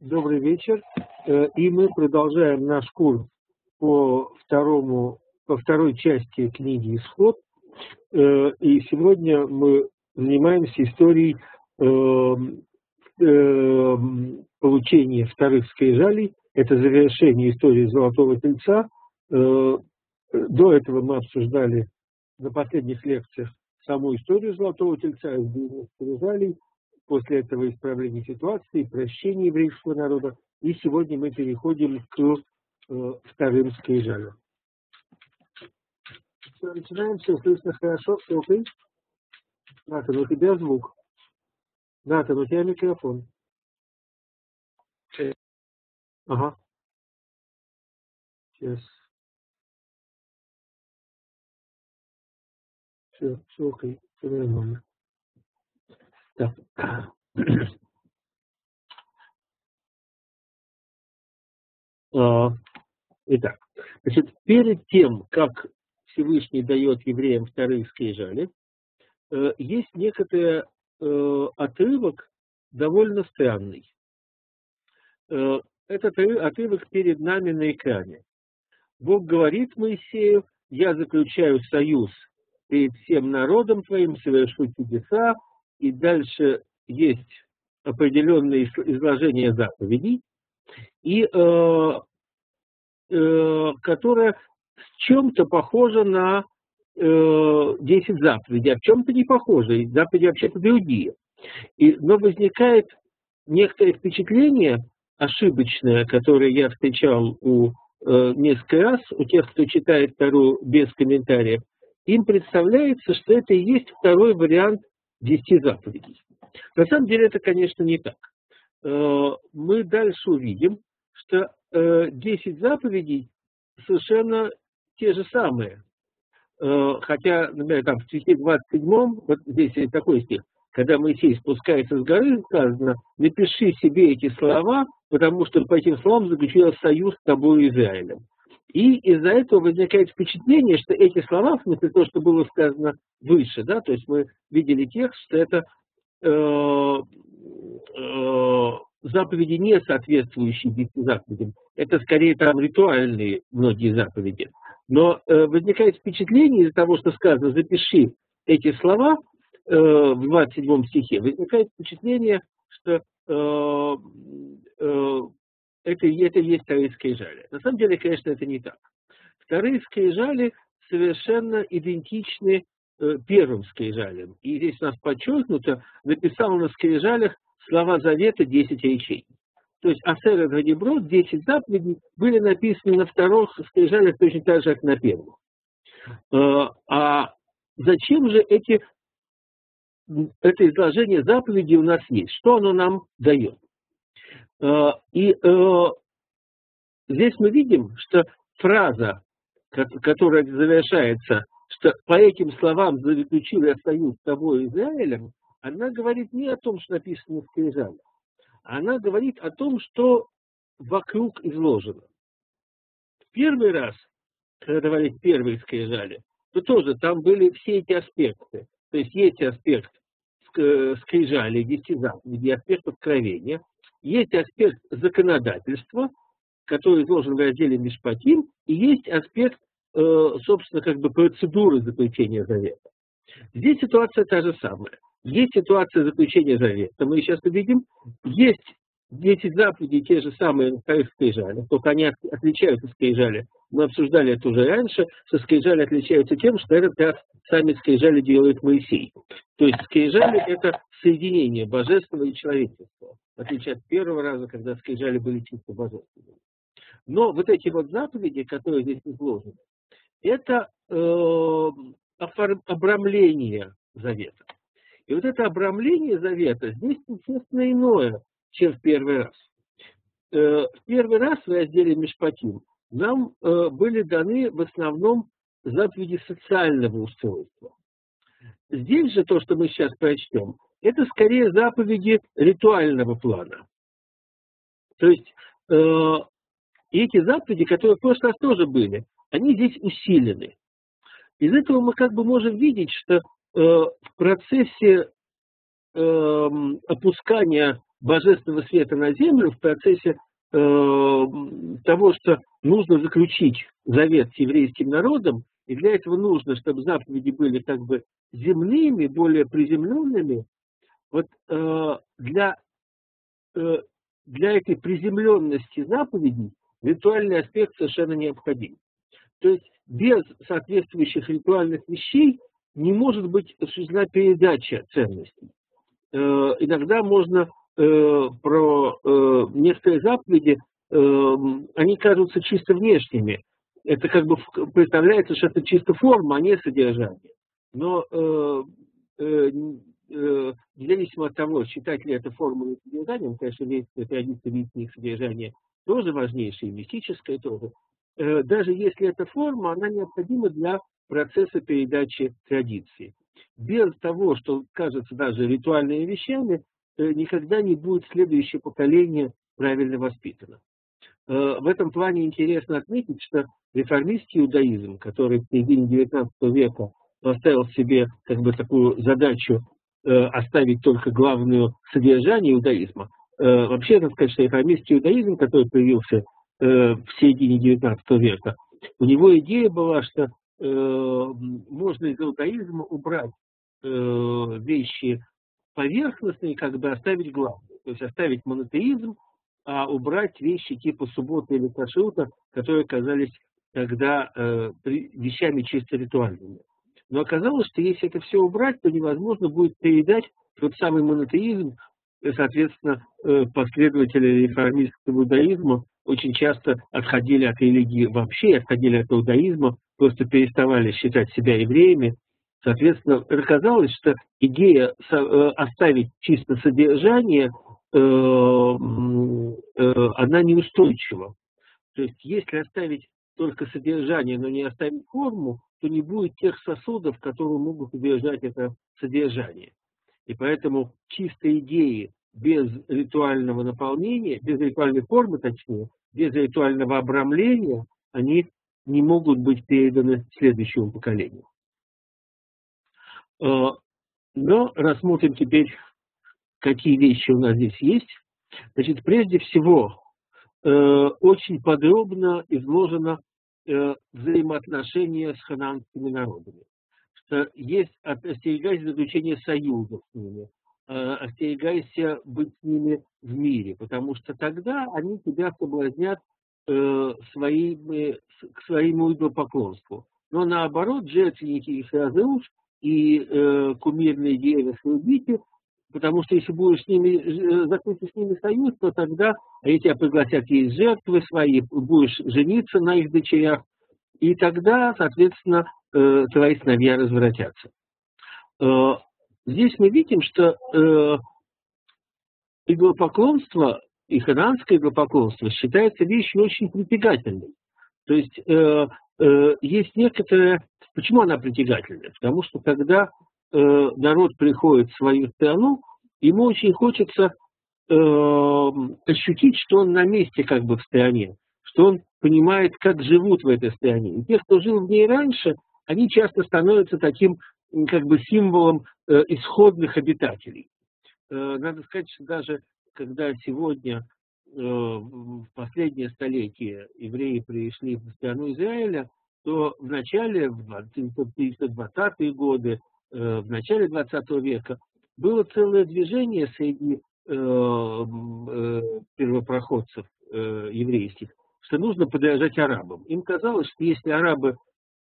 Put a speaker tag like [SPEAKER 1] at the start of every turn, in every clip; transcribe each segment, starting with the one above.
[SPEAKER 1] Добрый вечер. Э, и мы продолжаем наш курс по второму, по второй части книги «Исход». Э, и сегодня мы занимаемся историей эм, эм, получения вторых скрижалей. Это завершение истории Золотого Тельца. Э, до этого мы обсуждали на последних лекциях саму историю Золотого Тельца из скрижалей – после этого исправления ситуации, прощения еврейского народа. И сегодня мы переходим к э, вторым скрижалям. Все, начинаем, все слышно хорошо, все окей? Натан, у тебя звук. Натан, у тебя микрофон. Ага. Сейчас. Все, все окей, все нормально. Так. А, итак, значит, перед тем, как Всевышний дает евреям вторые скрижали, э, есть некоторый э, отрывок довольно странный. Э, этот отрывок перед нами на экране. Бог говорит Моисею, я заключаю союз перед всем народом твоим, совершу чудеса, и дальше есть определенные изложения заповедей, и э, э, которая в чем-то похожа на э, 10 заповедей, а в чем-то не похожа. И заповеди вообще-то другие. И, но возникает некоторое впечатление ошибочное, которое я встречал у э, несколько раз, у тех, кто читает вторую без комментариев, им представляется, что это и есть второй вариант десяти заповедей. На самом деле это, конечно, не так. Э, мы дальше увидим, что э, десять заповедей совершенно те же самые. Э, хотя, например, там в стихе 27, вот здесь такой стих, когда Моисей спускается с горы, сказано, напиши себе эти слова, потому что по этим словам заключил союз с тобой Израилем. И из-за этого возникает впечатление, что эти слова, в смысле то, что было сказано выше, да, то есть мы видели текст, что это э, э, заповеди, не соответствующие заповедям. Это скорее там ритуальные многие заповеди. Но э, возникает впечатление из-за того, что сказано «запиши эти слова» э, в 27 стихе, возникает впечатление, что э, э, это, это и есть вторые скрижали. На самом деле, конечно, это не так. Вторые скрижали совершенно идентичны э, первым скрижалям. И здесь у нас подчеркнуто, написал на скрижалях слова завета 10 речей. То есть Асера Гадиброд, 10 заповедей, были написаны на вторых скрижалях точно так же, как на первых. Э, а зачем же эти, это изложение заповедей у нас есть? Что оно нам дает? Э, и э, здесь мы видим, что фраза, которая завершается, что по этим словам заключил я союз с тобой Израилем, она говорит не о том, что написано в скрижалях. Она говорит о том, что вокруг изложено. Первый раз, когда давали первые скрижали, то тоже там были все эти аспекты. То есть есть аспект скрижали, десяти заповедей, аспект откровения, есть аспект законодательства, который изложен в разделе Мишпатим, и есть аспект, э, собственно, как бы процедуры заключения завета. Здесь ситуация та же самая. Есть ситуация заключения завета, мы сейчас увидим. Есть 10 заповедей, те же самые на вторых скрижалях, только они отличаются скрижали. Мы обсуждали это уже раньше, что скрижали отличаются тем, что этот раз сами скрижали делает Моисей. То есть скрижали – это соединение божественного и человеческого, в отличие от первого раза, когда скрижали были чисто божественными. Но вот эти вот заповеди, которые здесь изложены, это э, обрамление завета. И вот это обрамление завета здесь, естественно, иное, чем в первый раз. Э, в первый раз в разделе Мишпатим нам э, были даны в основном заповеди социального устройства. Здесь же то, что мы сейчас прочтем, это скорее заповеди ритуального плана. То есть э, эти заповеди, которые в прошлый раз тоже были, они здесь усилены. Из этого мы как бы можем видеть, что э, в процессе э, опускания божественного света на землю в процессе э, того, что нужно заключить завет с еврейским народом, и для этого нужно, чтобы заповеди были как бы земными, более приземленными. Вот э, для, э, для этой приземленности заповедей ритуальный аспект совершенно необходим. То есть без соответствующих ритуальных вещей не может быть осуществлена передача ценностей. Э, иногда можно э, про э, некоторые заповеди, э, они кажутся чисто внешними. Это как бы представляется, что это чисто форма, а не содержание. Но э, э, э, независимо от того, считать ли это формулой содержанием, конечно, есть традиция видеть их содержание тоже важнейшее, мистическое тоже. Э, даже если эта форма, она необходима для процесса передачи традиции. Без того, что кажется даже ритуальными вещами, никогда не будет следующее поколение правильно воспитано. Э, в этом плане интересно отметить, что реформистский иудаизм, который в середине XIX века поставил себе как бы такую задачу оставить только главную содержание иудаизма, вообще, надо сказать, что реформистский иудаизм, который появился в середине XIX века, у него идея была, что Э, можно из иудаизма убрать э, вещи поверхностные, как бы оставить главное. То есть оставить монотеизм, а убрать вещи типа субботы или кашрута, которые казались тогда э, вещами чисто ритуальными. Но оказалось, что если это все убрать, то невозможно будет передать тот самый монотеизм, соответственно, последователи реформистского иудаизма очень часто отходили от религии вообще, отходили от иудаизма, просто переставали считать себя евреями. Соответственно, оказалось, что идея э, оставить чисто содержание, э, э, она неустойчива. То есть, если оставить только содержание, но не оставить форму, то не будет тех сосудов, которые могут удержать это содержание. И поэтому чистые идеи без ритуального наполнения, без ритуальной формы, точнее, без ритуального обрамления, они не могут быть переданы следующему поколению. Э, но рассмотрим теперь, какие вещи у нас здесь есть. Значит, прежде всего, э, очень подробно изложено э, взаимоотношения с хананскими народами. Есть остерегайся заключения союзов с ними, остерегайся быть с ними в мире, потому что тогда они тебя соблазнят своим, к своему идолопоклонству. Но наоборот, жертвенники и Хазеуш и э, кумирные деревья любите, потому что если будешь с ними, э, заключить с ними союз, то тогда они тебя пригласят есть жертвы свои, будешь жениться на их дочерях, и тогда, соответственно, э, твои сыновья развратятся. Э, здесь мы видим, что э, идолопоклонство и хананское идолопоклонство считается вещью очень притягательной. То есть э, э, есть некоторая... Почему она притягательная? Потому что когда э, народ приходит в свою страну, ему очень хочется э, ощутить, что он на месте как бы в стране, что он понимает, как живут в этой стране. И те, кто жил в ней раньше, они часто становятся таким как бы символом э, исходных обитателей. Э, надо сказать, что даже когда сегодня в последнее столетие евреи пришли в страну Израиля, то в начале, в 1920-е годы, э, в начале 20 века было целое движение среди э, первопроходцев еврейских, что нужно подражать арабам. Им казалось, что если арабы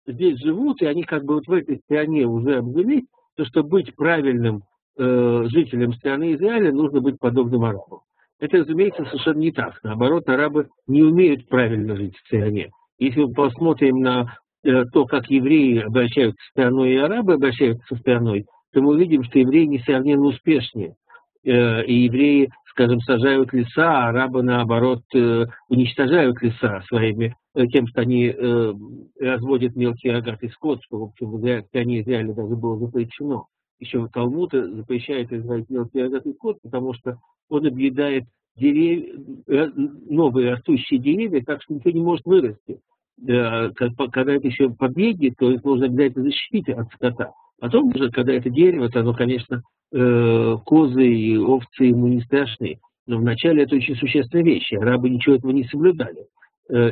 [SPEAKER 1] здесь живут, и они как бы вот в этой стране уже обвелись, то чтобы быть правильным э, жителям страны Израиля нужно быть подобным арабам. Это, разумеется, совершенно не так. Наоборот, арабы не умеют правильно жить в стране. Если мы посмотрим на э, то, как евреи обращаются с страной и арабы обращаются со страной, то мы увидим, что евреи несравненно успешнее. Э, и евреи, скажем, сажают леса, а арабы, наоборот, э, уничтожают леса своими, тем, что они разводят мелкий рогатый скот, что, в общем, в Израиля даже было запрещено еще Талмуд запрещает израиль делать рогатый скот, потому что он объедает деревья, э, новые растущие деревья, так что ничего не может вырасти. Э, когда это еще побеги, то их нужно обязательно защитить от скота. Потом уже, когда это дерево, то оно, конечно, э, козы и овцы ему не страшны. Но вначале это очень существенная вещь, арабы ничего этого не соблюдали.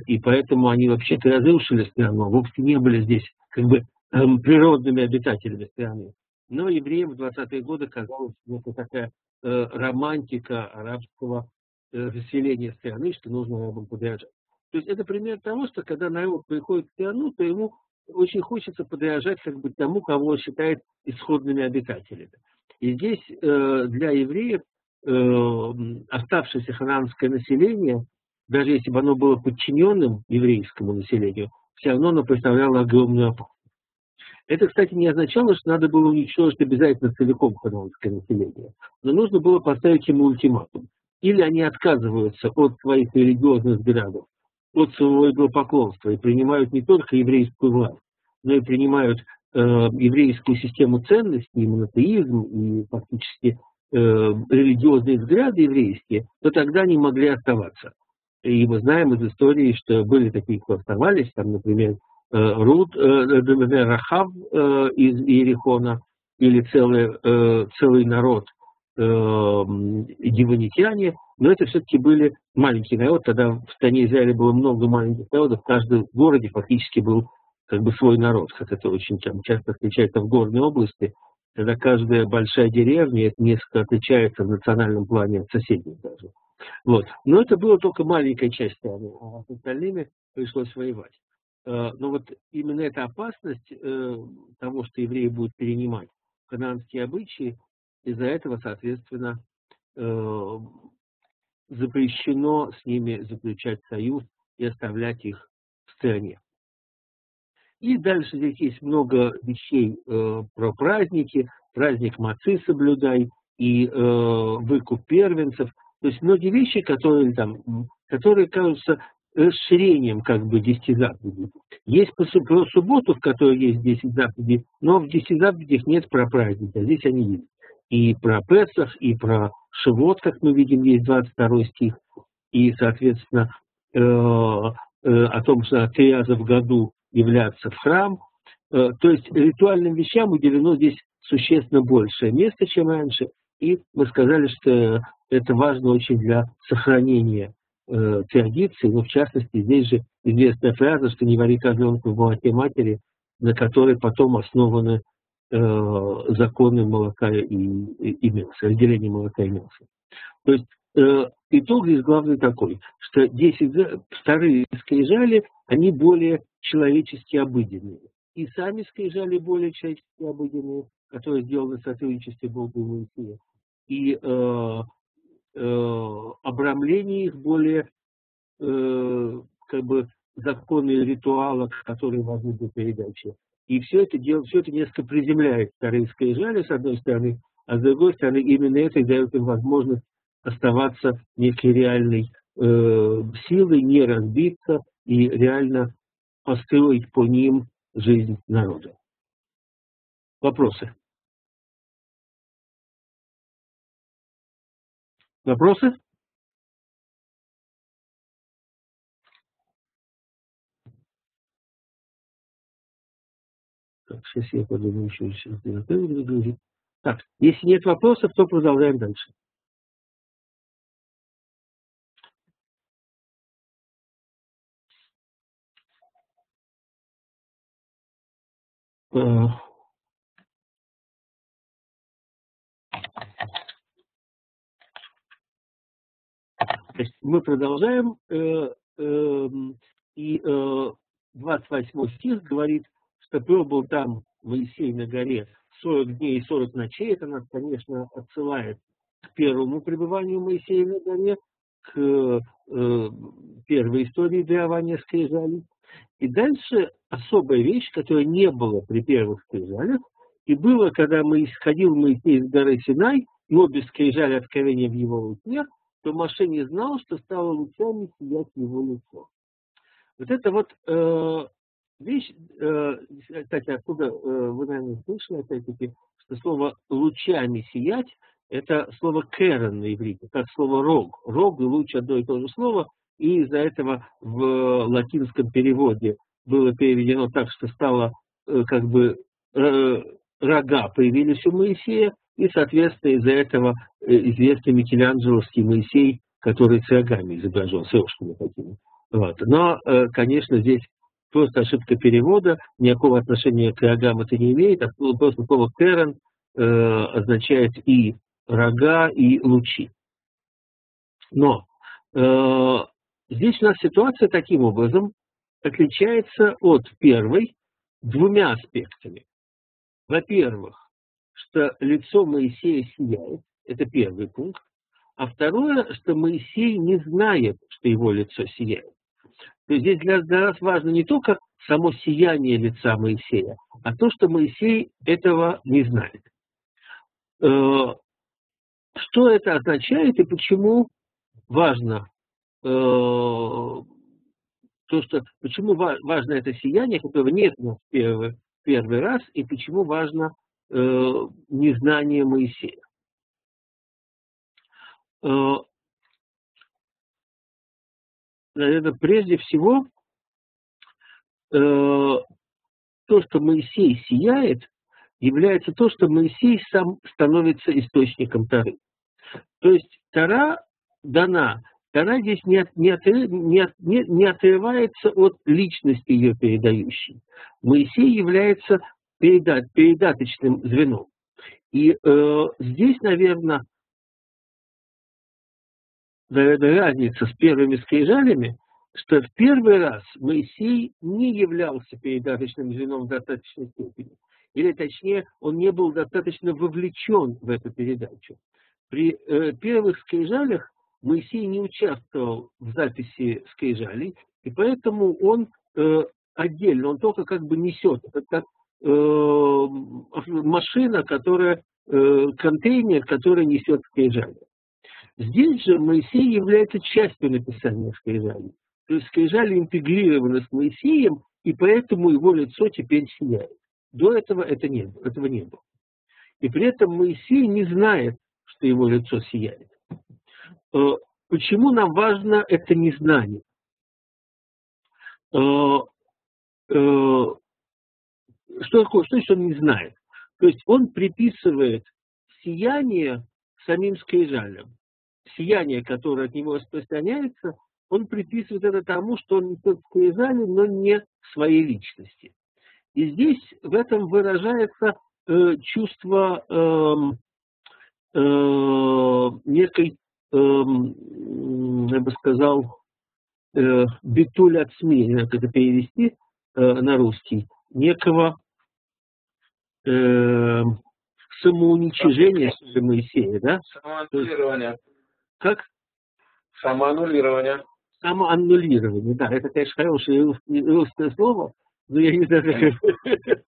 [SPEAKER 1] И поэтому они вообще-то разрушили страну, вовсе не были здесь как бы эм, природными обитателями страны. Но евреям в 20-е годы казалось, что это такая романтика арабского э, заселения страны, что нужно арабам подражать. То есть это пример того, что когда народ приходит в страну, то ему очень хочется подражать как бы тому, кого он считает исходными обитателями. И здесь э, для евреев э, оставшееся хананское население, даже если бы оно было подчиненным еврейскому населению, все равно оно представляло огромную опасность. Это, кстати, не означало, что надо было уничтожить обязательно целиком хананское население. Но нужно было поставить ему ультиматум. Или они отказываются от своих религиозных взглядов, от своего идолопоклонства и принимают не только еврейскую власть, но и принимают э, еврейскую систему ценностей, и монотеизм, и фактически э, религиозные взгляды еврейские, то тогда они могли оставаться. И мы знаем из истории, что были такие, кто оставались, там, например, Руд, э, например, Рахав э, из Иерихона, или целый, целый народ диванитяне, но это все-таки были маленький народ, тогда в стране Израиля было много маленьких народов, в каждом городе фактически был как бы свой народ, как это очень там, часто встречается в горной области, когда каждая большая деревня несколько отличается в национальном плане от соседней даже. Вот. Но это было только маленькая часть страны, а с остальными пришлось воевать. Э, но вот именно эта опасность э, того, что евреи будут перенимать канадские обычаи, из-за этого, соответственно, э, запрещено с ними заключать союз и оставлять их в стране. И дальше здесь есть много вещей про праздники, праздник мацы соблюдай и выкуп первенцев. То есть многие вещи, которые, там, которые кажутся расширением как бы десяти заповедей. Есть про субботу, в которой есть десять заповедей, но в десяти заповедях нет про праздники, а здесь они есть. И про Песах, и про Шивот, как мы видим, есть 22 стих, и, соответственно, э, э, о том, что три раза в году являться в храм. Э, то есть ритуальным вещам уделено здесь существенно большее место, чем раньше, и мы сказали, что это важно очень для сохранения э, традиции, но в частности здесь же известная фраза, что не вари козленку в молоке матери, на которой потом основаны э, законы молока и, и, и мяса, разделение молока и мяса. То есть э, итог здесь главный такой, что 10 вторые скрижали, они более человечески обыденные. И сами скрижали более человечески обыденные, которые сделаны в сотрудничестве Бога и Моисея. И э, обрамление их более э, как бы законы ритуала, которые важны для передачи. И все это, дело, все это несколько приземляет вторые скрижали, с одной стороны, а с другой стороны, именно это дает им возможность оставаться некой реальной э, силой, не разбиться и реально построить по ним жизнь народа. Вопросы? Вопросы? Так, сейчас я подумаю еще сейчас. Так, если нет вопросов, то продолжаем дальше. Uh... То есть мы продолжаем, э, э, и э, 28 стих говорит, что пробыл там Моисей на горе 40 дней и 40 ночей. Это нас, конечно, отсылает к первому пребыванию Моисея на горе, к э, первой истории дарования скрижалей. И дальше особая вещь, которая не было при первых скрижалях, и было, когда мы исходил Моисей из горы Синай, и обе скрижали откровения в его руке, то Маше не знал, что стало лучами сиять его лицо. Вот это вот э, вещь, э, кстати, откуда э, вы, наверное, слышали, опять-таки, что слово «лучами сиять» – это слово «керен» на иврите, как слово «рог». Рог и луч – одно и то же слово, и из-за этого в латинском переводе было переведено так, что стало э, как бы э, рога появились у Моисея, и, соответственно, из-за этого э, известный Микеланджеловский Моисей, который с рогами изображен, с такими. Вот. Но, э, конечно, здесь просто ошибка перевода, никакого отношения к рогам это не имеет, а просто слово «керен» э, означает и рога, и лучи. Но здесь у нас ситуация таким образом отличается от первой двумя аспектами. Во-первых, что лицо Моисея сияет, это первый пункт. А второе, что Моисей не знает, что его лицо сияет. То есть здесь для, для нас важно не только само сияние лица Моисея, а то, что Моисей этого не знает. Э, что это означает и почему важно э, то, что почему важно это сияние, которого нет в первый, первый раз, и почему важно незнание Моисея. Э, наверное, прежде всего, э, то, что Моисей сияет, является то, что Моисей сам становится источником Тары. То есть Тара дана, Тара здесь не, не, от, не, не, не отрывается от личности ее передающей. Моисей является передат, передаточным звеном. И э, здесь, наверное, разница с первыми скрижалями, что в первый раз Моисей не являлся передаточным звеном в достаточной степени. Или точнее, он не был достаточно вовлечен в эту передачу. При э, первых скрижалях Моисей не участвовал в записи скрижалей, и поэтому он э, отдельно, он только как бы несет. Как машина, которая, э, контейнер, который несет скрижали. Здесь же Моисей является частью написания скрижали. То есть скрижали интегрированы с Моисеем, и поэтому его лицо теперь сияет. До этого это не, этого не было. И при этом Моисей не знает, что его лицо сияет. Э, почему нам важно это незнание? Что такое, что значит он не знает? То есть он приписывает сияние самим скрижалям сияние, которое от него распространяется, он приписывает это тому, что он несет скрижали, но не своей личности. И здесь в этом выражается э, чувство э, э, некой, э, я бы сказал, э, битуль от СМИ, как это перевести э, на русский, некого э, самоуничижения Моисея, да?
[SPEAKER 2] Самоаннулирование.
[SPEAKER 1] Как?
[SPEAKER 2] Самоаннулирование.
[SPEAKER 1] Самоаннулирование, да, это, конечно, хорошее русское слово, но я не знаю, как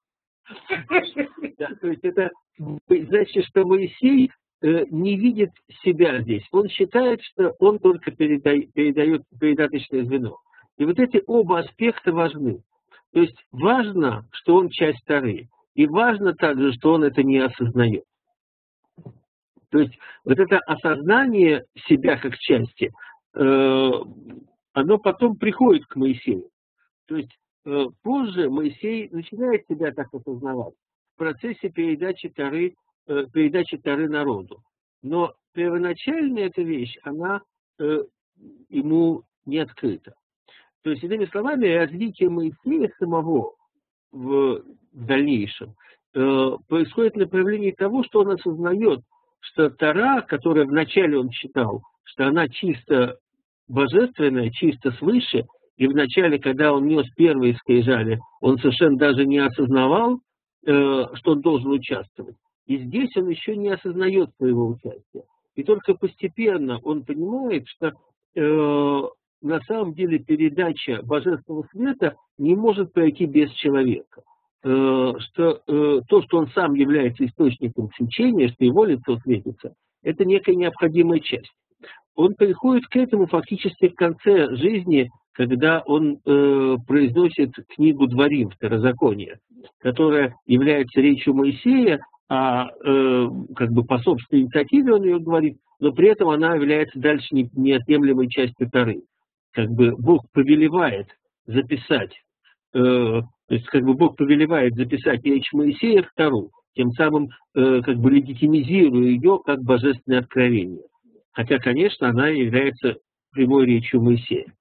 [SPEAKER 1] да, То есть это значит, что Моисей э, не видит себя здесь. Он считает, что он только передает передаточное звено. И вот эти оба аспекта важны. То есть важно, что он часть Тары, и важно также, что он это не осознает. То есть вот это осознание себя как части, э, оно потом приходит к Моисею. То есть э, позже Моисей начинает себя так осознавать в процессе передачи Тары, э, передачи Тары народу. Но первоначальная эта вещь, она ему не открыта. То есть, иными словами, развитие Моисея самого в, в дальнейшем происходит в направлении того, что он осознает – что Тара, которая вначале он читал, что она чисто божественная, чисто свыше, и вначале, когда он нес первые скрижали, он совершенно даже не осознавал, э, что он должен участвовать. И здесь он еще не осознает своего участия. И только постепенно он понимает, что э, на самом деле передача божественного света не может пройти без человека. Э, что э, то, что он сам является источником свечения, что его лицо светится, это некая необходимая часть. Он приходит к этому фактически в конце жизни, когда он э, произносит книгу Дворим, Второзаконие, которая является речью Моисея, а э, как бы по собственной инициативе он ее говорит, но при этом она является дальше неотъемлемой частью Тары. Как бы Бог повелевает записать э, то есть, как бы Бог повелевает записать речь Моисея вторую. тем самым э, как бы легитимизируя ее как божественное откровение. Хотя, конечно, она является прямой речью Моисея.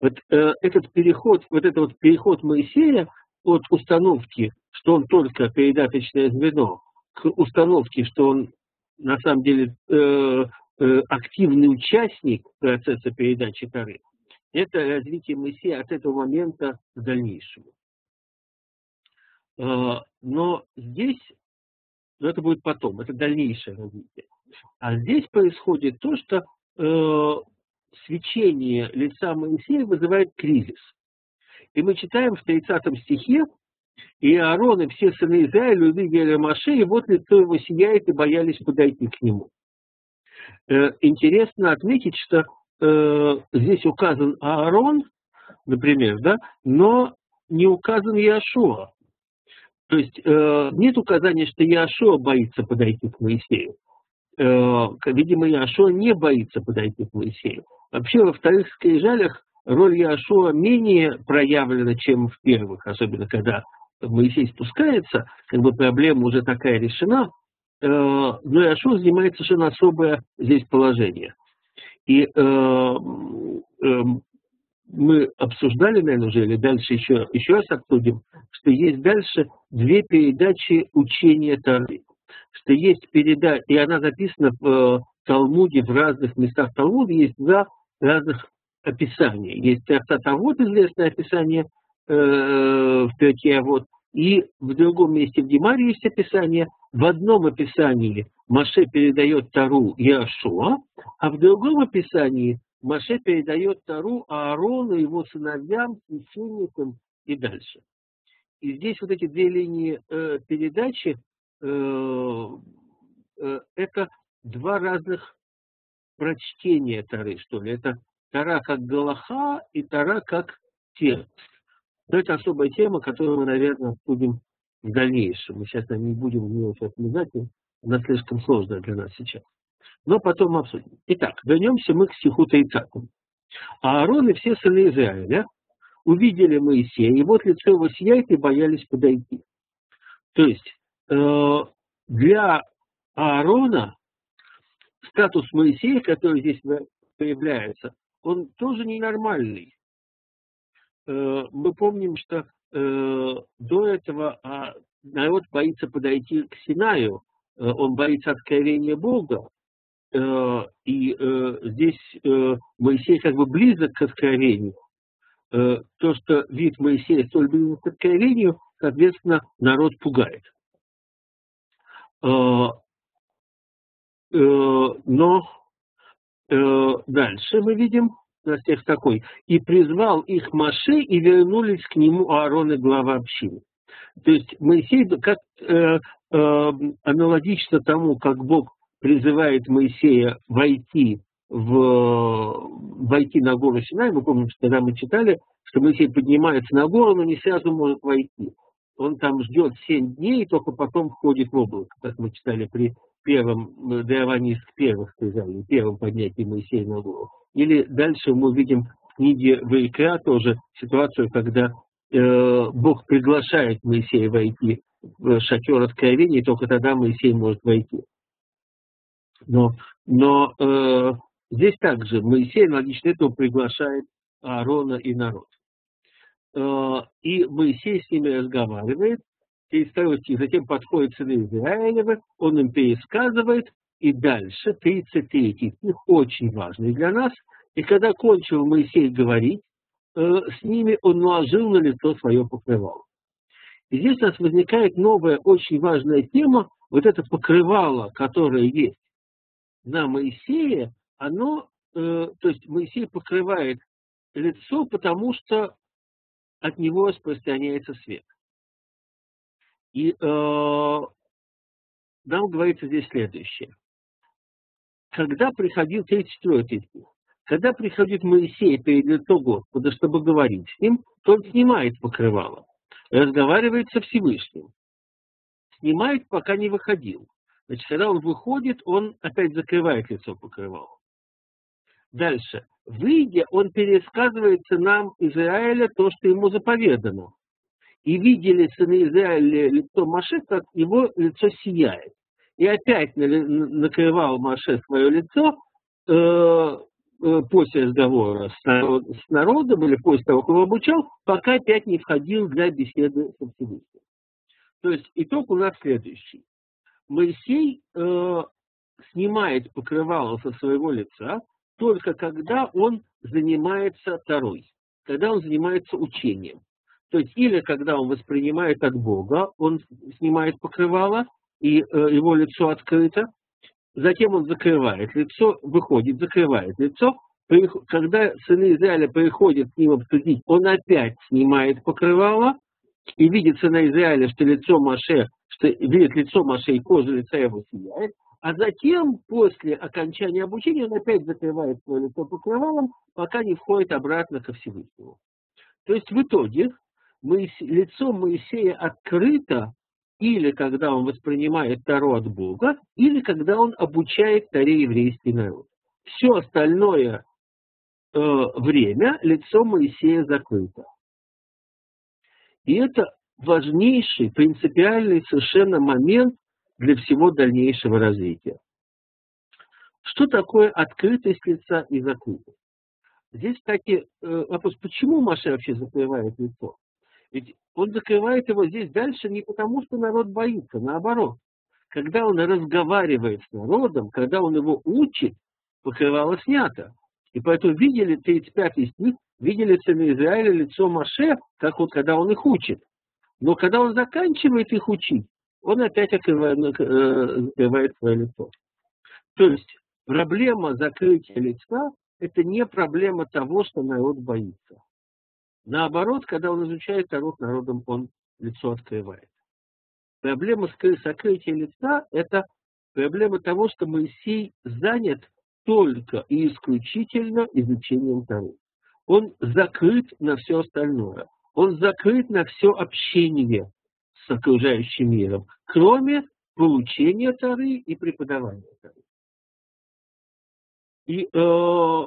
[SPEAKER 1] Вот э, этот переход, вот этот вот переход Моисея от установки, что он только передаточное звено, к установке, что он на самом деле э, э, активный участник процесса передачи Тары, это развитие Моисея от этого момента к дальнейшему. Э, но здесь, это будет потом, это дальнейшее развитие. А здесь происходит то, что э, свечение лица Моисея вызывает кризис. И мы читаем в 30 стихе, и Аарон и все сыны Израиля увидели Маше, и вот лицо его сияет, и боялись подойти к нему. Э, интересно отметить, что э, здесь указан Аарон, например, да, но не указан Яшуа. То есть э, нет указания, что Яшуа боится подойти к Моисею. Э, видимо, Яшуа не боится подойти к Моисею. Вообще, во вторых скрижалях роль Яшуа менее проявлена, чем в первых, особенно когда Моисей спускается, как бы проблема уже такая решена, э, но Яшуа занимает совершенно особое здесь положение. И э, мы обсуждали, наверное, уже, или дальше еще, еще раз обсудим, что есть дальше две передачи учения Тары. Что есть передача, и она записана в Талмуде, в разных местах Талмуда, есть два разных описания. Есть вот известное описание э, в а вот, и в другом месте в Гемаре есть описание. В одном описании Маше передает Тару Яшуа, а в другом описании Маше передает Тару Аарону, его сыновьям, священникам и дальше. И здесь вот эти две линии э, передачи э, э, это два разных прочтения Тары, что ли. Это Тара как Галаха и Тара как текст. Но это особая тема, которую мы, наверное, обсудим в дальнейшем. Мы сейчас не будем в нее сейчас влезать, она слишком сложная для нас сейчас. Но потом обсудим. Итак, вернемся мы к стиху 30. А Аарон и все сыны Израиля увидели Моисея, и вот лицо его сияет, и боялись подойти. То есть э, для Аарона статус Моисея, который здесь появляется, он тоже ненормальный. Э, мы помним, что э, до этого а, народ боится подойти к Синаю, он боится откровения Бога, и здесь Моисей как бы близок к откровению. То, что вид Моисея столь близок к откровению, соответственно, народ пугает. Но дальше мы видим, у нас текст такой, «И призвал их Маше, и вернулись к нему Аарон и глава общины». То есть Моисей, как э, э, аналогично тому, как Бог призывает Моисея войти в, войти на гору Синай, помним, что когда мы читали, что Моисей поднимается на гору, но не сразу может войти. Он там ждет семь дней, и только потом входит в облако, как мы читали при первом э, даровании первых сказали, первом поднятии Моисея на гору. Или дальше мы видим в книге Вайкра тоже ситуацию, когда э, Бог приглашает Моисея войти в шатер откровения, и только тогда Моисей может войти. Но, но э, здесь также Моисей логично этому приглашает Аарона и народ. Э, и Моисей с ними разговаривает, и второй затем подходит сыны Израилева, он им пересказывает, и дальше, 33 стих, очень важный для нас. И когда кончил Моисей говорить, э, с ними он наложил на лицо свое покрывало. И здесь у нас возникает новая, очень важная тема, вот это покрывало, которое есть на Моисее, оно, э, то есть Моисей покрывает лицо, потому что от него распространяется свет. И э, нам говорится здесь следующее когда приходил 34 стих, когда приходит Моисей перед лицо Господа, чтобы говорить с ним, то он снимает покрывало, разговаривает со Всевышним. Снимает, пока не выходил. Значит, когда он выходит, он опять закрывает лицо покрывало. Дальше. Выйдя, он пересказывается нам, Израиля, то, что ему заповедано. и видели сыны Израиля лицо Маше, как его лицо сияет. И опять накрывал Маше свое лицо э, после разговора с, народ, с народом или после того, как его обучал, пока опять не входил для беседы со Всевышним. То есть итог у нас следующий. Моисей э, снимает покрывало со своего лица только когда он занимается Тарой, когда он занимается учением. То есть или когда он воспринимает от Бога, он снимает покрывало, и э, его лицо открыто, затем он закрывает лицо, выходит, закрывает лицо, когда сыны Израиля приходят с ним обсудить, он опять снимает покрывало и видит сына Израиля, что лицо Маше, что видит лицо Маше и кожа лица его сияет, а затем, после окончания обучения, он опять закрывает свое лицо покрывалом, пока не входит обратно ко Всевышнему. То есть в итоге лицо Моисея открыто или когда он воспринимает Тару от Бога, или когда он обучает Таре еврейский народ. Все остальное э, время лицо Моисея закрыто. И это важнейший, принципиальный совершенно момент для всего дальнейшего развития. Что такое открытость лица и закрытость? Здесь, кстати, э, вопрос, почему Маша вообще закрывает лицо? Ведь он закрывает его здесь дальше не потому, что народ боится, наоборот. Когда он разговаривает с народом, когда он его учит, покрывало снято. И поэтому видели 35 стих, видели сыны Израиля лицо Маше, как вот когда он их учит. Но когда он заканчивает их учить, он опять открывает, э, закрывает свое лицо. То есть проблема закрытия лица – это не проблема того, что народ боится. Наоборот, когда он изучает народ народом, он лицо открывает. Проблема сокрытия лица – это проблема того, что Моисей занят только и исключительно изучением Торы. Он закрыт на все остальное. Он закрыт на все общение с окружающим миром, кроме получения Тары и преподавания Тары. И э,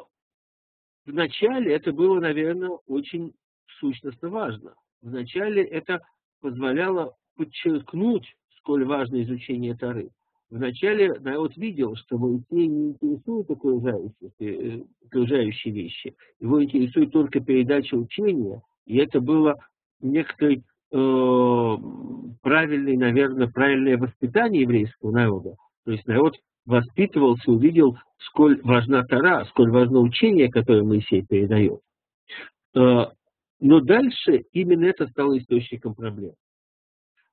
[SPEAKER 1] вначале это было, наверное, очень сущностно важно. Вначале это позволяло подчеркнуть, сколь важно изучение Тары. Вначале народ видел, что Моисей не интересует окружающие, э, окружающие вещи. Его интересует только передача учения. И это было некоторой э, правильное, наверное, правильное воспитание еврейского народа. То есть народ воспитывался, увидел, сколь важна Тара, сколь важно учение, которое Моисей передает. Э, но дальше именно это стало источником проблем.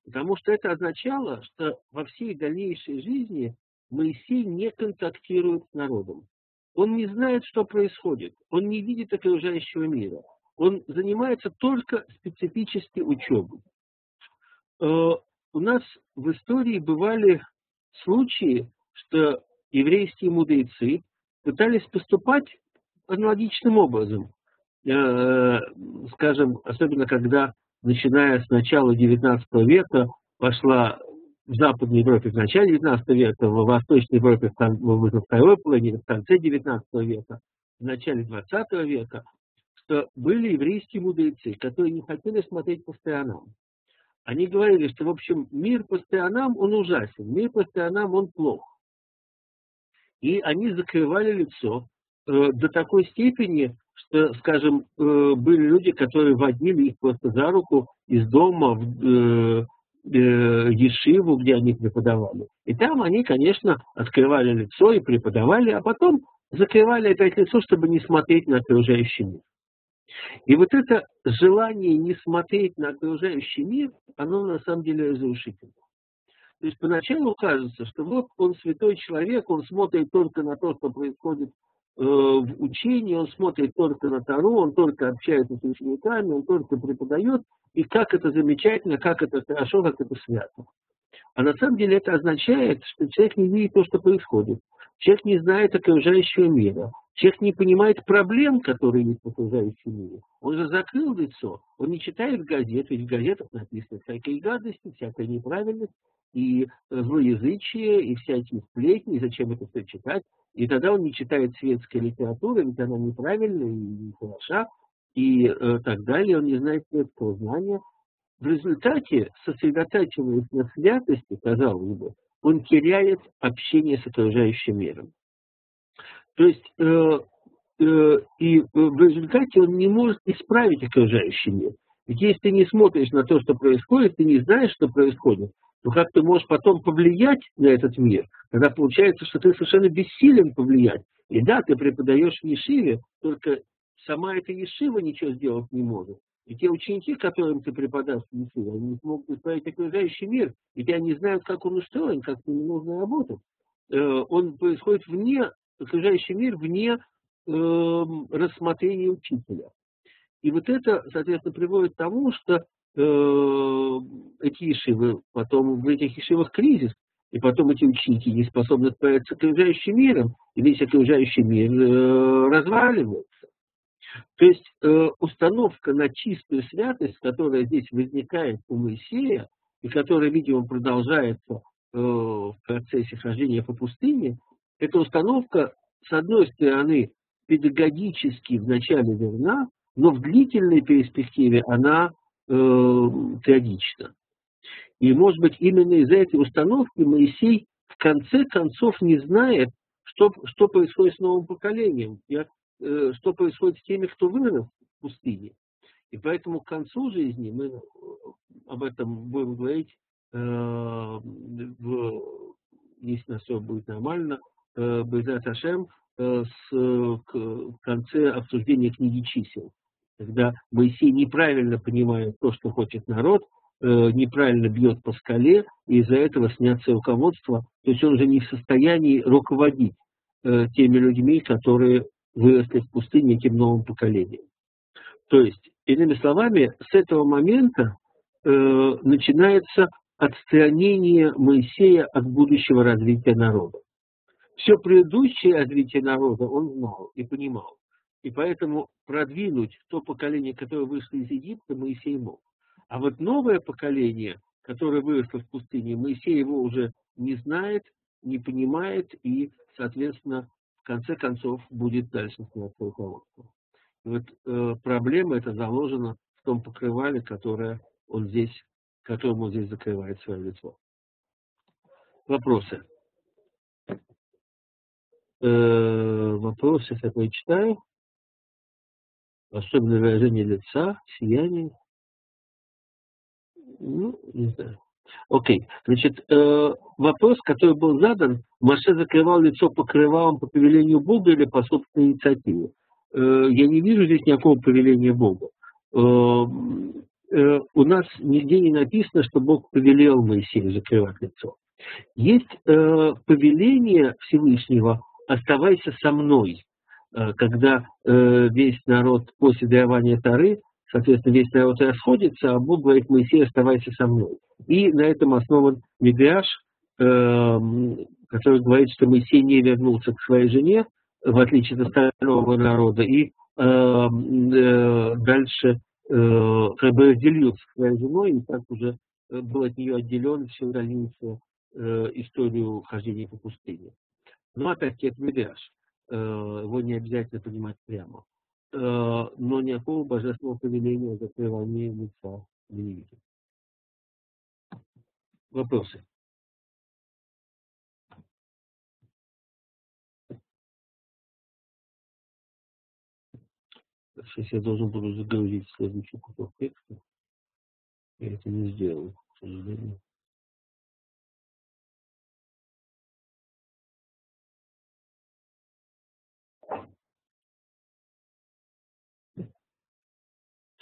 [SPEAKER 1] Потому что это означало, что во всей дальнейшей жизни Моисей не контактирует с народом. Он не знает, что происходит. Он не видит окружающего мира он занимается только специфической учебой. Э, у нас в истории бывали случаи, что еврейские мудрецы пытались поступать аналогичным образом. Э, скажем, особенно когда, начиная с начала XIX века, пошла в Западной Европе в начале XIX века, в Восточной Европе во второй половине, в конце XIX века, в начале XX века что были еврейские мудрецы, которые не хотели смотреть по сторонам. Они говорили, что, в общем, мир по сторонам, он ужасен, мир по сторонам, он плох. И они закрывали лицо э, до такой степени, что, скажем, э, были люди, которые водили их просто за руку из дома в э, э, Ешиву, где они преподавали. И там они, конечно, открывали лицо и преподавали, а потом закрывали опять лицо, чтобы не смотреть на окружающий мир. И вот это желание не смотреть на окружающий мир, оно на самом деле разрушительно. То есть поначалу кажется, что вот он святой человек, он смотрит только на то, что происходит в учении, он смотрит только на Тару, он только общается с учениками, он только преподает, и как это замечательно, как это хорошо, как это свято. А на самом деле это означает, что человек не видит то, что происходит. Человек не знает окружающего мира. Человек не понимает проблем, которые есть в окружающем мире. Он же закрыл лицо, он не читает газет, ведь в газетах написано всякие гадости, всякая неправильность, и злоязычие, и всякие сплетни, и зачем это все читать. И тогда он не читает светской литературы, ведь она неправильная и не и э, так далее. Он не знает светского знания. в результате, сосредотачиваясь на святости, казалось бы, он теряет общение с окружающим миром. То есть э, э, и в результате он не может исправить окружающий мир. Ведь если ты не смотришь на то, что происходит, ты не знаешь, что происходит, то как ты можешь потом повлиять на этот мир? Тогда получается, что ты совершенно бессилен повлиять. И да, ты преподаешь в Ешиве, только сама эта Ешива ничего сделать не может. И те ученики, которым ты преподашь в Ешиве, они не смогут исправить окружающий мир, ведь они знают, как он устроен, как с ним нужно работать. Э, он происходит вне, окружающий мир вне э, рассмотрения учителя. И вот это, соответственно, приводит к тому, что э, эти ешивы, потом в этих ешивах кризис, и потом эти ученики не способны справиться с окружающим миром, и весь окружающий мир э, разваливается. То есть э, установка на чистую святость, которая здесь возникает у Моисея, и которая, видимо, продолжается э, в процессе хождения по пустыне, эта установка, с одной стороны, педагогически вначале верна, но в длительной перспективе она трагична. И, может быть, именно из-за этой установки Моисей в конце концов не знает, что, что происходит с новым поколением, я, э, что происходит с теми, кто вырос в пустыне. И поэтому к концу жизни мы э, об этом будем говорить, э, в, если на все будет нормально, э, Байзат Ашем, э, с, к, в конце обсуждения книги чисел когда Моисей неправильно понимает то, что хочет народ, э, неправильно бьет по скале, и из-за этого снятся руководство, то есть он уже не в состоянии руководить э, теми людьми, которые выросли в пустыне этим новым поколением. То есть, иными словами, с этого момента э, начинается отстранение Моисея от будущего развития народа. Все предыдущее развитие народа он знал и понимал. И поэтому продвинуть то поколение, которое вышло из Египта, Моисей мог. А вот новое поколение, которое выросло в пустыне, Моисей его уже не знает, не понимает и, соответственно, в конце концов будет дальше сниматься руководство. И вот э, проблема эта заложена в том покрывале, которое он здесь, которым он здесь закрывает свое лицо. Вопросы? Э, вопросы, я прочитаю особенное выражение лица, сияние. Ну, не знаю. Окей, значит, э, вопрос, который был задан, Маше закрывал лицо покрывалом по повелению Бога или по собственной инициативе? Э, я не вижу здесь никакого повеления Бога. Э, э, у нас нигде не написано, что Бог повелел Моисею закрывать лицо. Есть э, повеление Всевышнего «оставайся со мной», когда э, весь народ после дарования Тары, соответственно, весь народ расходится, а Бог говорит, Моисей, оставайся со мной. И на этом основан Мидряш, эм, который говорит, что Моисей не вернулся к своей жене, в отличие от остального народа, и э, дальше как бы разделился с своей женой, и так уже был от нее отделен всю дальнейшую историю хождения по пустыне. Но опять-таки это Мидряш. Э, его не обязательно понимать прямо. Э, но никакого божественного повеления закрывания лица не видим. Вопросы? Сейчас я должен буду загрузить следующий кусок текста. Я это не сделал, к сожалению.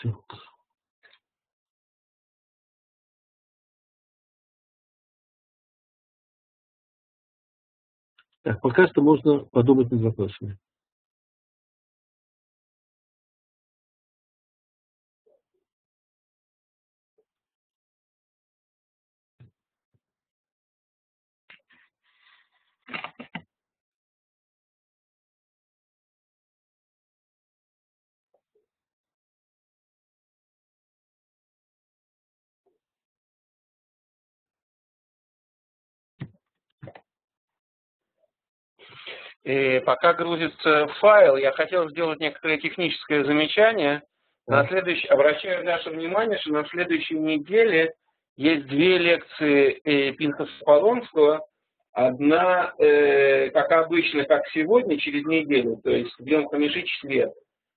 [SPEAKER 1] Так. Так, пока что можно подумать над вопросами.
[SPEAKER 2] И пока грузится файл, я хотел сделать некоторое техническое замечание. На следующий, обращаю ваше внимание, что на следующей неделе есть две лекции э, Пинхаса Полонского. Одна, э, как обычно, как сегодня, через неделю, то есть день помеши четверг.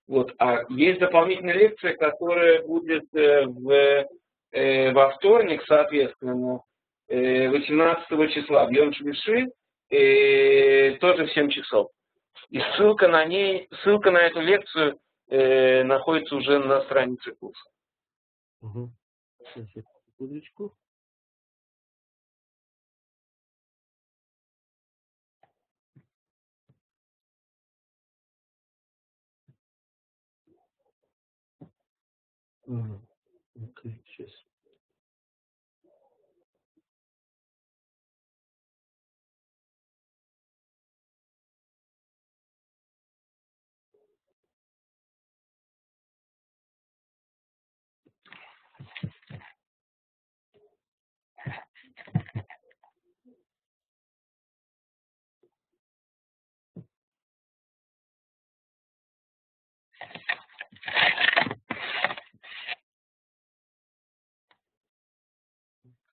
[SPEAKER 2] Вот. А есть дополнительная лекция, которая будет э, в, э, во вторник, соответственно, э, 18 числа, в Йом Швиши, э, тоже в 7 часов. И ссылка на ней, ссылка на эту лекцию э, находится уже на странице курса.
[SPEAKER 1] Угу. Сейчас.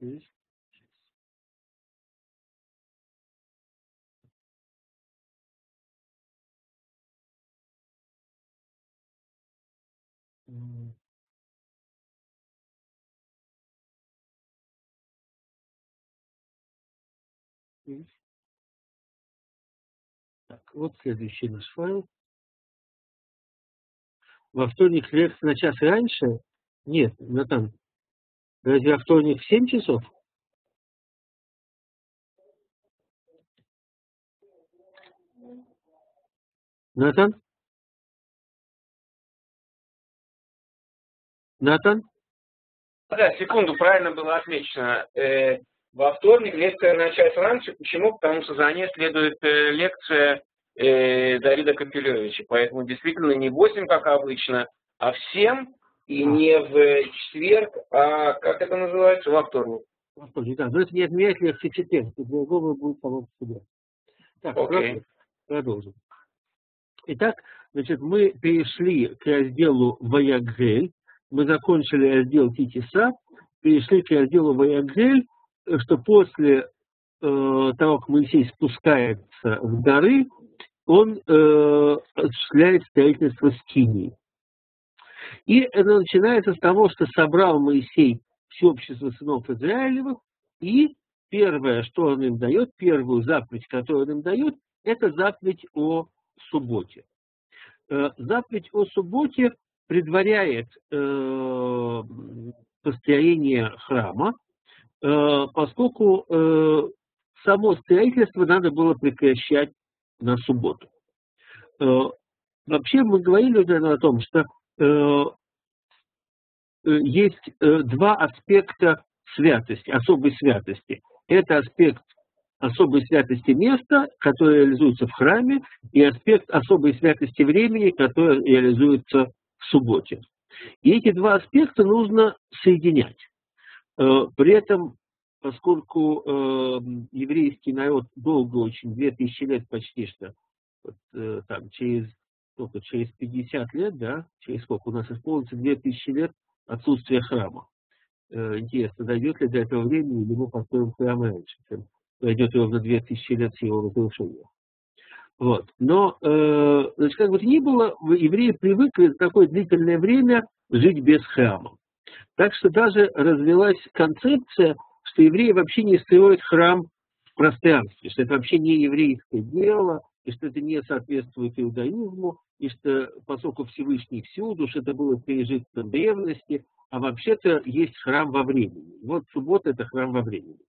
[SPEAKER 1] Окей. Так, вот следующий наш файл. Во вторник лекция на час раньше? Нет, Натан. Разве во вторник в 7 часов? Натан? Натан?
[SPEAKER 2] Да, секунду, правильно было отмечено. Э, во вторник лекция на час раньше. Почему? Потому что за ней следует э, лекция э, Давида Капелевича. Поэтому действительно не 8, как обычно, а в 7 и не в четверг, а как это называется, во вторник.
[SPEAKER 1] Во вторник, да. Но это не отменяет лекции четверг. Другого будет само по себе. Так,
[SPEAKER 2] Окей.
[SPEAKER 1] продолжим. Итак, значит, мы перешли к разделу Ваягель. Мы закончили раздел Титиса, перешли к разделу Ваягель, что после э, того, как Моисей спускается с горы, он э, осуществляет строительство скинии. И это начинается с того, что собрал Моисей все общество сынов Израилевых, и первое, что он им дает, первую заповедь, которую он им дает, это заповедь о субботе. Э, заповедь о субботе предваряет э, построение храма, э, поскольку само строительство надо было прекращать на субботу. Вообще мы говорили уже о том, что есть э, два аспекта святости, особой святости. Это аспект особой святости места, которое реализуется в храме, и аспект особой святости времени, который реализуется в субботе. И эти два аспекта нужно соединять. Э, при этом, поскольку э, еврейский народ долго очень, 2000 лет почти что, вот, э, там, через, сколько, через 50 лет, да, через сколько у нас исполнится 2000 лет отсутствия храма. Интересно, дойдет ли до этого времени, или мы построим храм раньше, чем пройдет ровно 2000 лет с его разрушения. Вот. Но, э, значит, как бы то ни было, евреи привыкли за такое длительное время жить без храма. Так что даже развилась концепция, что евреи вообще не строят храм в пространстве, что это вообще не еврейское дело, и что это не соответствует иудаизму, и что, поскольку Всевышний всюду, что это было пережито в древности, а вообще-то есть храм во времени. Вот суббота – это храм во времени.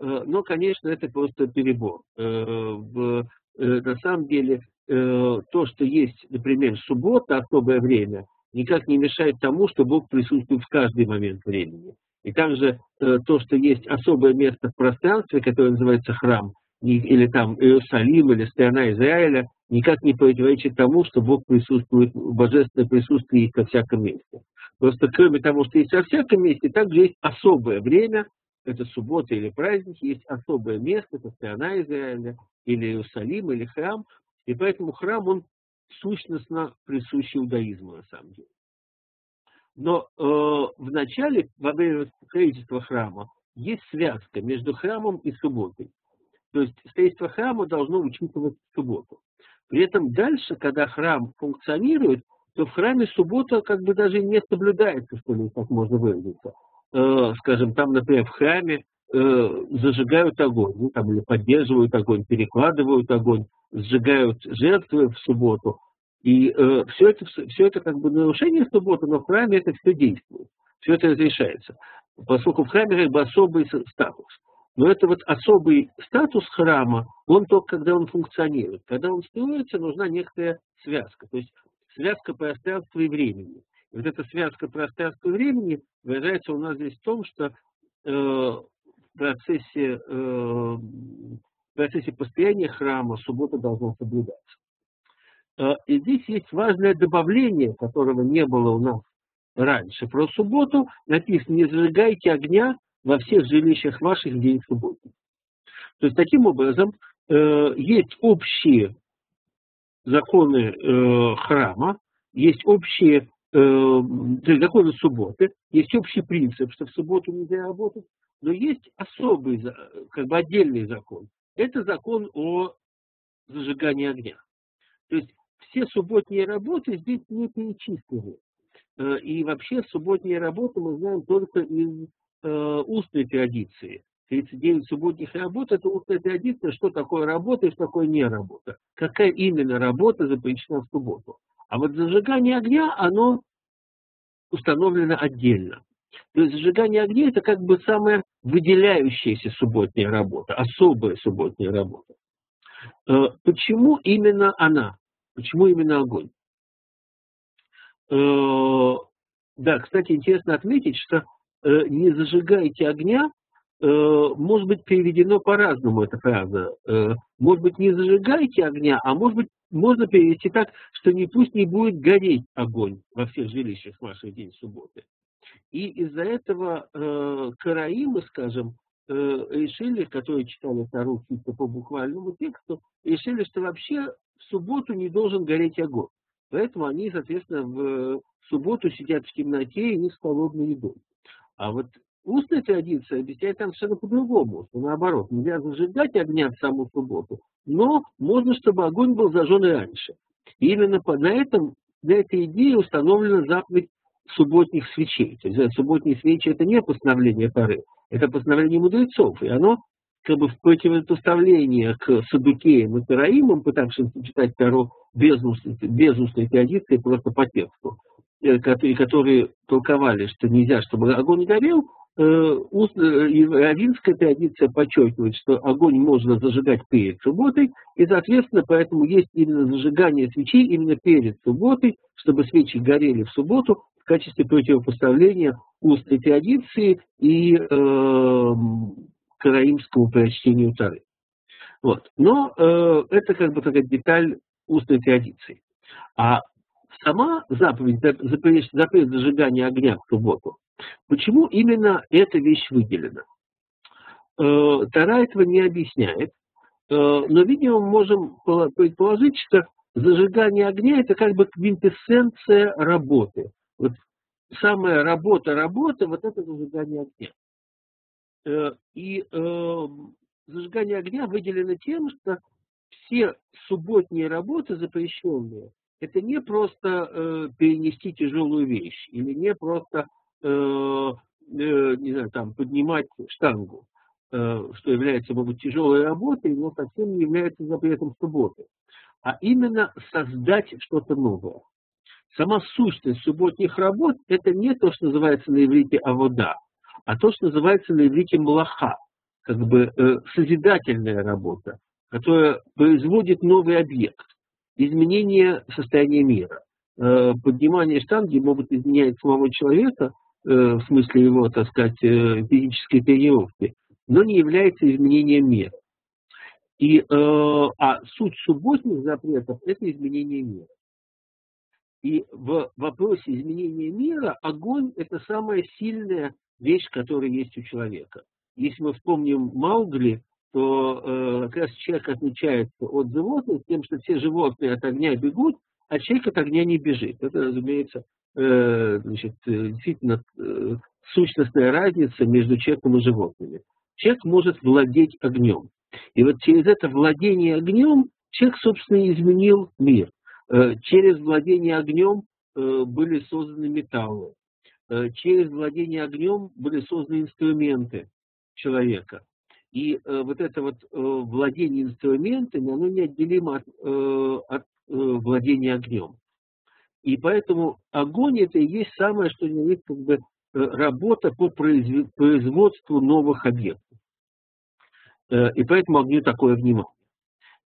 [SPEAKER 1] Э, но, конечно, это просто перебор. Э, на самом деле, э, то, что есть, например, суббота, особое время, никак не мешает тому, что Бог присутствует в каждый момент времени. И также то, что есть особое место в пространстве, которое называется храм, или там Иерусалим, или страна Израиля, никак не противоречит тому, что Бог присутствует, божественное присутствие есть во всяком месте. Просто кроме того, что есть во всяком месте, также есть особое время, это суббота или праздник, есть особое место, это страна Израиля, или Иерусалим, или храм, и поэтому храм, он сущностно присущ иудаизму, на самом деле. Но э, в начале, во время строительства храма, есть связка между храмом и субботой. То есть строительство храма должно учитывать субботу. При этом дальше, когда храм функционирует, то в храме суббота как бы даже не соблюдается, что ли, так можно выразиться. Э, скажем, там, например, в храме э, зажигают огонь, ну, там, или поддерживают огонь, перекладывают огонь, сжигают жертвы в субботу. И э, все, это, все это как бы нарушение субботы, но в храме это все действует, все это разрешается. Поскольку в храме как бы особый статус. Но это вот особый статус храма, он только когда он функционирует. Когда он строится, нужна некоторая связка. То есть связка пространства и времени. И вот эта связка пространства и времени выражается у нас здесь в том, что э, в, процессе, э, в процессе построения храма суббота должна соблюдаться. Э, и здесь есть важное добавление, которого не было у нас раньше. Про субботу написано, не зажигайте огня во всех жилищах ваших в день субботы. То есть, таким образом, э, есть общие законы э, храма, есть общие э, законы субботы, есть общий принцип, что в субботу нельзя работать, но есть особый, как бы отдельный закон. Это закон о зажигании огня. То есть все субботние работы здесь не перечислены. Э, и вообще субботние работы мы знаем только из устной традиции. 39 субботних работ – это устная традиция, что такое работа и что такое не работа. Какая именно работа запрещена в субботу. А вот зажигание огня, оно установлено отдельно. То есть зажигание огня – это как бы самая выделяющаяся субботняя работа, особая субботняя работа. Э, почему именно она? Почему именно огонь? Э, да, кстати, интересно отметить, что э, не зажигайте огня Э, может быть переведено по-разному эта фраза. Э, может быть, не зажигайте огня, а может быть, можно перевести так, что не пусть не будет гореть огонь во всех жилищах ваших день субботы. И из-за этого э, караимы, скажем, э, решили, которые читали Тару чисто по буквальному тексту, решили, что вообще в субботу не должен гореть огонь. Поэтому они, соответственно, в субботу сидят в темноте и не с холодной едой. А вот Устная традиция объясняет там совершенно по-другому, что наоборот, нельзя зажигать огня в саму субботу, но можно, чтобы огонь был зажжен раньше. И именно по, на, этом, на этой идее установлена заповедь субботних свечей. То есть субботние свечи это не постановление пары, это постановление мудрецов, и оно как бы в противопоставление к Садукеям и Тараимам, пытавшимся читать Таро без устной традиции, просто по тексту, э, которые, толковали, что нельзя, чтобы огонь горел, Э, э, равинская традиция подчеркивает, что огонь можно зажигать перед субботой, и, соответственно, поэтому есть именно зажигание свечей именно перед субботой, чтобы свечи горели в субботу в качестве противопоставления устной традиции и э, караимскому прочтению Тары. Вот. Но э, это как бы такая деталь устной традиции. А сама заповедь, запрет, запрет зажигания огня в субботу, Почему именно эта вещь выделена? Э, Тара этого не объясняет, э, но, видимо, мы можем предположить, что зажигание огня – это как бы квинтэссенция работы. Вот самая работа работа – вот это зажигание огня. Э, и зажигание огня выделено тем, что все субботние работы запрещенные, это не просто перенести тяжелую вещь, или не просто Э, э, не знаю, там, поднимать штангу, э, что является, может тяжелой работой, но совсем не является запретом субботы, а именно создать что-то новое. Сама сущность субботних работ – это не то, что называется на иврите авода, а то, что называется на иврите млаха, как бы э, созидательная работа, которая производит новый объект, изменение состояния мира. Э, поднимание штанги могут изменять самого человека, Э, в смысле его, так сказать, э, физической тренировки, но не является изменением мира. И, а суть субботних запретов – это изменение мира. И в вопросе изменения мира огонь – это самая сильная вещь, которая есть у человека. Если мы вспомним Маугли, то э, как человек отличается от животных тем, что все животные от огня бегут, а человек от огня не бежит. Это, разумеется, э, значит, э, действительно э, сущностная разница между человеком и животными. Человек может владеть огнем. И вот через это владение огнем человек, собственно, изменил мир. Э, через владение огнем э, были созданы металлы. Э, через владение огнем были созданы инструменты человека. И вот это вот владение инструментами, оно неотделимо от, от владения огнем. И поэтому огонь это и есть самое, что не как бы работа по производству новых объектов. И поэтому огню такое внимание.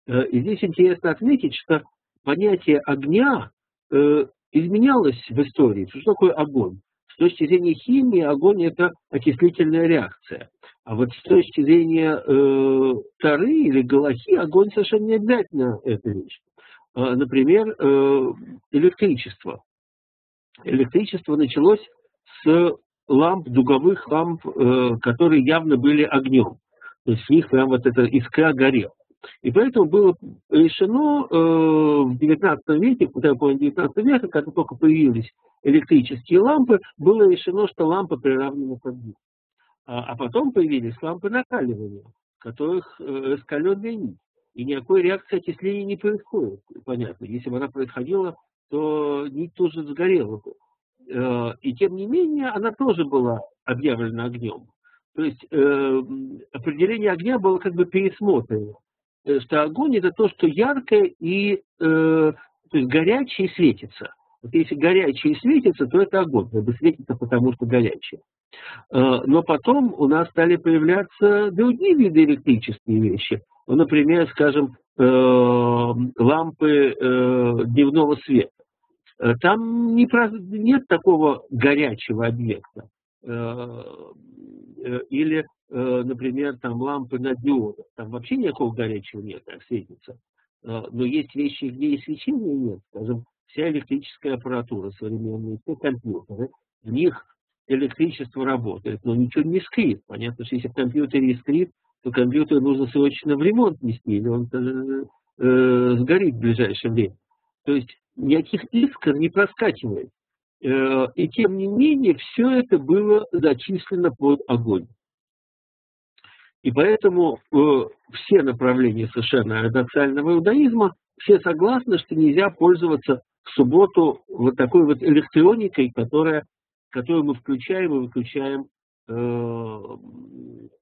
[SPEAKER 1] И здесь интересно отметить, что понятие огня э, изменялось в истории. Что такое огонь? С точки зрения химии огонь это окислительная реакция. А вот с точки зрения э, Тары или Галахи огонь совершенно не обязательно эта вещь. Э, например, э, электричество. Электричество началось с ламп, дуговых ламп, э, которые явно были огнем. То есть в них прям вот эта искра горела. И поэтому было решено э, в XIX веке, куда я помню, 19 века, когда только появились электрические лампы, было решено, что лампа приравнена к огню. А, а потом появились лампы накаливания, в которых э, раскаленная нить. И никакой реакции окисления не происходит, понятно. Если бы она происходила, то нить тоже сгорела бы. Э, и тем не менее, она тоже была объявлена огнем. То есть э, определение огня было как бы пересмотрено. Э, что огонь это то, что яркое и э, то есть горячее светится. Вот если горячее светится, то это огонь, как бы светится потому, что горячее. Э, но потом у нас стали появляться другие виды электрические вещи. Ну, например, скажем, э, лампы дневного света. Там не, нет такого горячего объекта. Или например, там лампы на диодах, там вообще никакого горячего нет, так светится. Э, но есть вещи, где и свечения нет, скажем, вся электрическая аппаратура современная, все компьютеры, в них электричество работает, но ничего не искрит. Понятно, что если в компьютере искрит, то компьютер нужно срочно в ремонт нести, или он э, э, сгорит в ближайшее время. То есть никаких искр не проскакивает. Э, и тем не менее, все это было зачислено под огонь. И поэтому э, все направления совершенно ортодоксального иудаизма, все согласны, что нельзя пользоваться в субботу вот такой вот электроникой, которая, которую мы включаем и выключаем э,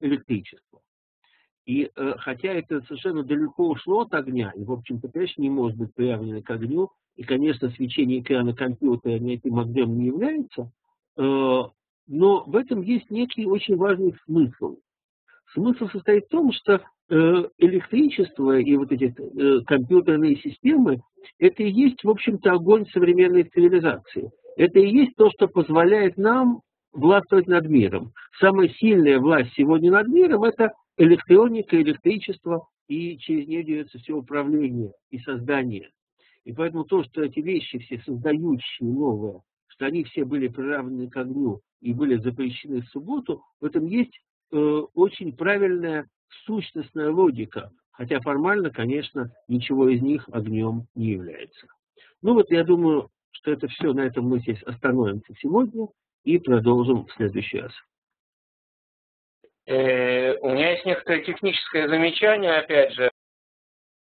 [SPEAKER 1] электричество. И э, хотя это совершенно далеко ушло от огня, и, в общем-то, конечно, не может быть приравнено к огню, и, конечно, свечение экрана компьютера этим огнем не является, э, но в этом есть некий очень важный смысл. Смысл состоит в том, что э, электричество и вот эти э, компьютерные системы, это и есть, в общем-то, огонь современной цивилизации. Это и есть то, что позволяет нам властвовать над миром. Самая сильная власть сегодня над миром – это электроника, электричество, и через нее делается все управление и создание. И поэтому то, что эти вещи все создающие новые, что они все были приравнены к огню и были запрещены в субботу, в этом есть очень правильная сущностная логика, хотя формально, конечно, ничего из них огнем не является. Ну вот я думаю, что это все, на этом мы здесь остановимся сегодня и продолжим в следующий раз.
[SPEAKER 2] Э, у меня есть некоторое техническое замечание, опять же.